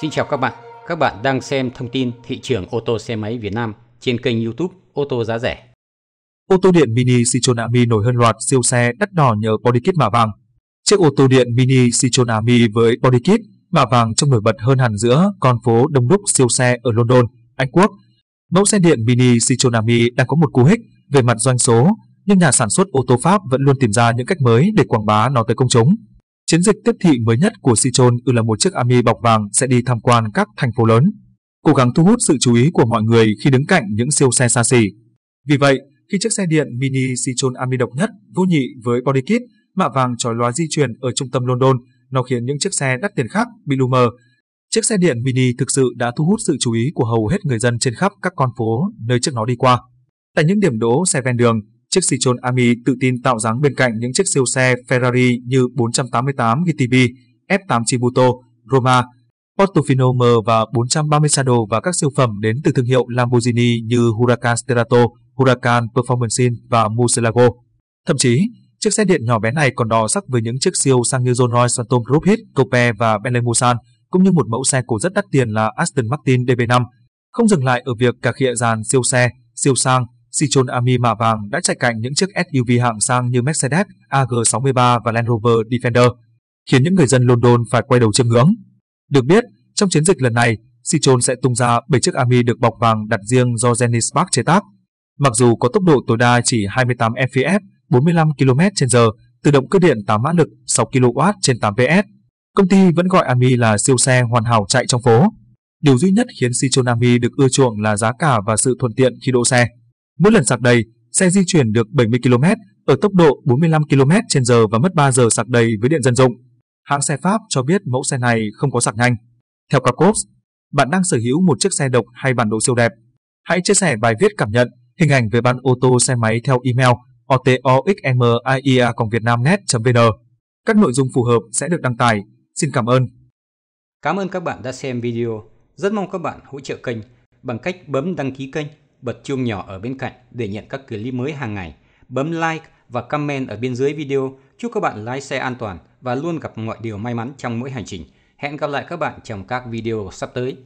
Xin chào các bạn, các bạn đang xem thông tin thị trường ô tô xe máy Việt Nam trên kênh YouTube Ô tô giá rẻ. Ô tô điện mini Citroen Ami nổi hơn loạt siêu xe đắt đỏ nhờ body kit mạ vàng. Chiếc ô tô điện mini Citroen Ami với body kit mạ vàng trông nổi bật hơn hẳn giữa con phố đông đúc siêu xe ở London, Anh Quốc. Mẫu xe điện mini Citroen Ami đang có một cú hích về mặt doanh số, nhưng nhà sản xuất ô tô Pháp vẫn luôn tìm ra những cách mới để quảng bá nó tới công chúng. Chiến dịch tiếp thị mới nhất của Citroen ư là một chiếc Ami bọc vàng sẽ đi tham quan các thành phố lớn, cố gắng thu hút sự chú ý của mọi người khi đứng cạnh những siêu xe xa xỉ. Vì vậy, khi chiếc xe điện mini Citroen Ami độc nhất, vô nhị với body kit, mạ vàng chói lóa di chuyển ở trung tâm London, nó khiến những chiếc xe đắt tiền khác bị lu mờ. Chiếc xe điện mini thực sự đã thu hút sự chú ý của hầu hết người dân trên khắp các con phố nơi chiếc nó đi qua. Tại những điểm đỗ xe ven đường, chiếc Citroen Ami tự tin tạo dáng bên cạnh những chiếc siêu xe Ferrari như 488 GTB, F8 Chibuto, Roma, Portofino M và 430 Shadow và các siêu phẩm đến từ thương hiệu Lamborghini như Huracan Sterato, Huracan Performance và Murcielago. Thậm chí, chiếc xe điện nhỏ bé này còn đỏ sắc với những chiếc siêu sang như Rolls-Royce Phantom Group Hit, Coupe và Bentley Mulsanne, cũng như một mẫu xe cổ rất đắt tiền là Aston Martin DB5. Không dừng lại ở việc cà khịa dàn siêu xe, siêu sang, Citroen Ami mạ vàng đã chạy cạnh những chiếc SUV hạng sang như Mercedes AG63 và Land Rover Defender, khiến những người dân London phải quay đầu chiêm ngưỡng. Được biết, trong chiến dịch lần này, Citroen sẽ tung ra 7 chiếc Ami được bọc vàng đặt riêng do Jenny Spark chế tác. Mặc dù có tốc độ tối đa chỉ 28 fps, 45 km/h, tự động cơ điện 8 mã lực 6 kW trên 8 PS, công ty vẫn gọi Ami là siêu xe hoàn hảo chạy trong phố. Điều duy nhất khiến Citroen Ami được ưa chuộng là giá cả và sự thuận tiện khi đỗ xe. Mỗi lần sạc đầy, xe di chuyển được 70 km ở tốc độ 45 km/h và mất 3 giờ sạc đầy với điện dân dụng. Hãng xe Pháp cho biết mẫu xe này không có sạc nhanh. Theo Capcops, bạn đang sở hữu một chiếc xe độc hay bản đồ siêu đẹp. Hãy chia sẻ bài viết cảm nhận, hình ảnh về bán ô tô xe máy theo email otoxmiea.vietnamnet.vn. Các nội dung phù hợp sẽ được đăng tải. Xin cảm ơn. Cảm ơn các bạn đã xem video. Rất mong các bạn hỗ trợ kênh bằng cách bấm đăng ký kênh, bật chuông nhỏ ở bên cạnh để nhận các clip mới hàng ngày. Bấm like và comment ở bên dưới video. Chúc các bạn lái xe an toàn và luôn gặp mọi điều may mắn trong mỗi hành trình. Hẹn gặp lại các bạn trong các video sắp tới.